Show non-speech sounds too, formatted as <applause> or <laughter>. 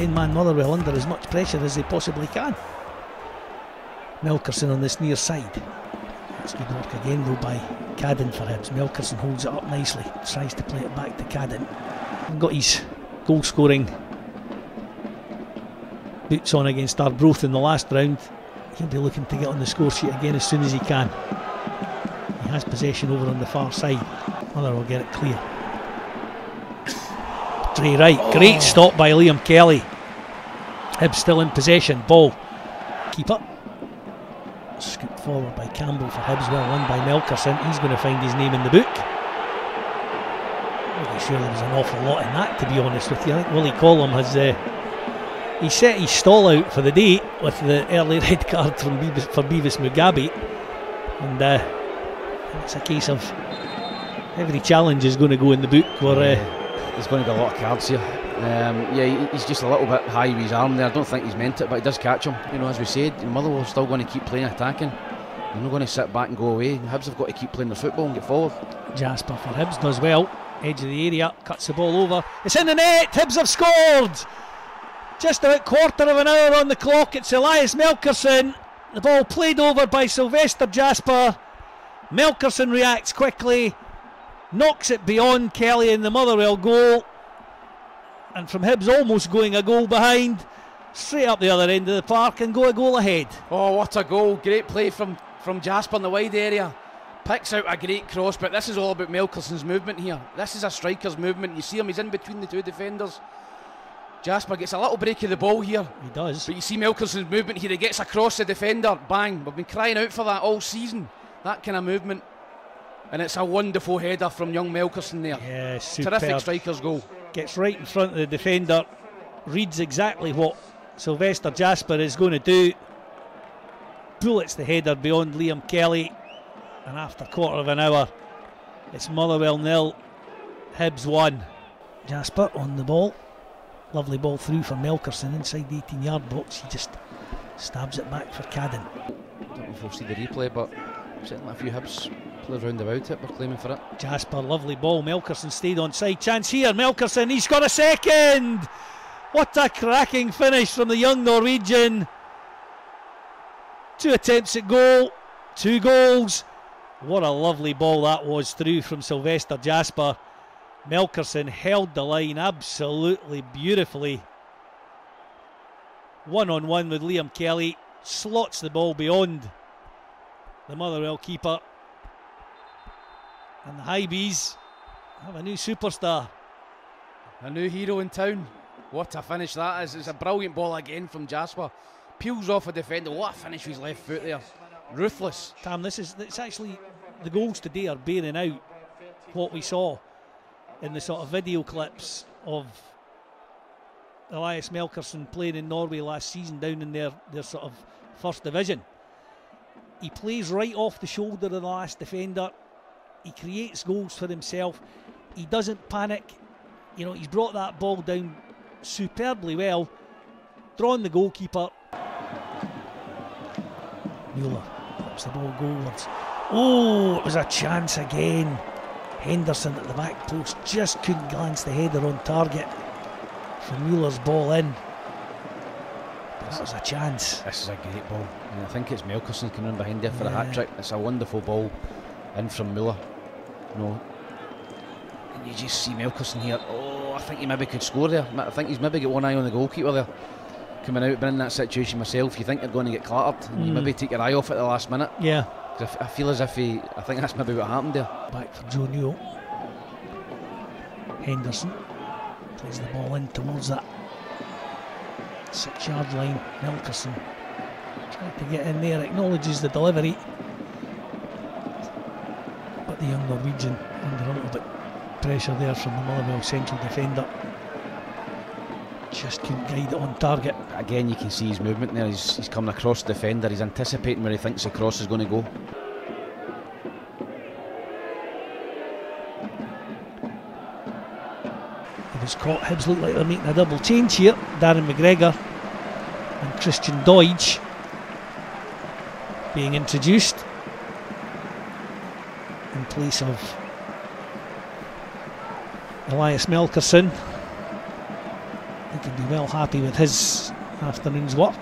10 man Motherwell under as much pressure as they possibly can. Melkersen on this near side. That's good work again though by Cadden for Hibs. Melkersen holds it up nicely, tries to play it back to Cadden. Got his goal scoring boots on against Arbroath in the last round. He'll be looking to get on the score sheet again as soon as he can. He has possession over on the far side. Motherwell get it clear. Dre right, oh. great stop by Liam Kelly. Hibs still in possession. Ball. Keep up. Scooped forward by Campbell for Hibs. Well won by Melkersen. He's going to find his name in the book. Really sure there was an awful lot in that, to be honest with you. I think Willie Collum has. Uh, he set his stall out for the day with the early <laughs> red card from Bevis, for Bevis Mugabi, and uh, it's a case of every challenge is going to go in the book. Where uh, there's going to be a lot of cards here. Um, yeah, he's just a little bit high with his arm there. I don't think he's meant it, but he does catch him. You know, as we said, Motherwell's still going to keep playing attacking. They're not going to sit back and go away. Hibs have got to keep playing the football and get forward. Jasper for Hibs does well. Edge of the area, cuts the ball over. It's in the net. Hibs have scored. Just about quarter of an hour on the clock. It's Elias Melkersen. The ball played over by Sylvester Jasper. Melkersen reacts quickly, knocks it beyond Kelly in the Motherwell goal. And from Hibs almost going a goal behind, straight up the other end of the park and go a goal ahead. Oh, what a goal. Great play from, from Jasper in the wide area. Picks out a great cross, but this is all about Melkersen's movement here. This is a striker's movement. You see him, he's in between the two defenders. Jasper gets a little break of the ball here. He does. But you see Melkersen's movement here. He gets across the defender. Bang. We've been crying out for that all season. That kind of movement. And it's a wonderful header from young Melkersen there. Yeah, superb. Terrific striker's goal. Gets right in front of the defender. Reads exactly what Sylvester Jasper is going to do. Bullets the header beyond Liam Kelly. And after a quarter of an hour, it's Motherwell nil, Hibs one. Jasper on the ball. Lovely ball through for Melkersen inside the 18 yard box. He just stabs it back for Cadden. Don't know if we'll see the replay, but certainly a few Hibs players round about it were claiming for it. Jasper, lovely ball. Melkersen stayed on side. Chance here. Melkersen, he's got a second. What a cracking finish from the young Norwegian. Two attempts at goal, two goals. What a lovely ball that was through from Sylvester Jasper. Melkersen held the line absolutely beautifully. One on one with Liam Kelly. Slots the ball beyond the Motherwell keeper. And the Hibees have a new superstar. A new hero in town. What a finish that is. It's a brilliant ball again from Jasper. Peels off a defender. What a finish with his left foot there. Ruthless. Tam, this is it's actually the goals today are bearing out what we saw in the sort of video clips of Elias Melkersen playing in Norway last season down in their, their sort of first division. He plays right off the shoulder of the last defender. He creates goals for himself. He doesn't panic. You know, he's brought that ball down superbly well, drawn the goalkeeper. Mueller pops the ball goalwards. Oh, it was a chance again. Henderson at the back post just couldn't glance the header on target from Mueller's ball in. That was a chance. This is a great ball. And I think it's Melkersen coming in behind there for yeah. a hat trick. It's a wonderful ball in from Mueller. You know, and you just see Melkersen here. Oh, I think he maybe could score there. I think he's maybe got one eye on the goalkeeper there. Coming out, been in that situation myself. You think you're going to get clattered, and mm. you maybe take your eye off at the last minute. Yeah. I feel as if he, I think that's maybe what happened there. Back for Joe Newell. Henderson plays the ball in towards that six yard line. Melkersen trying to get in there, acknowledges the delivery. The young Norwegian under a little bit pressure there from the Motherwell central defender. Just couldn't guide it on target. Again, you can see his movement there. He's, he's coming across the defender. He's anticipating where he thinks the cross is going to go. He was caught. Hibs look like they're making a double change here. Darren McGregor and Christian Doidge being introduced in place of Elias Melkersen he can be well happy with his afternoon's work.